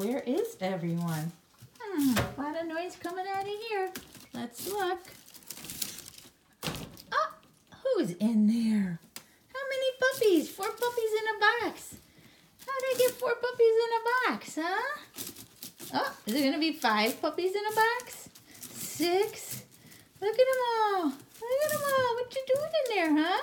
Where is everyone? Hmm, a lot of noise coming out of here. Let's look. Oh, who's in there? How many puppies? Four puppies in a box. How'd I get four puppies in a box, huh? Oh, is it going to be five puppies in a box? Six? Look at them all. Look at them all. What you doing in there. Huh?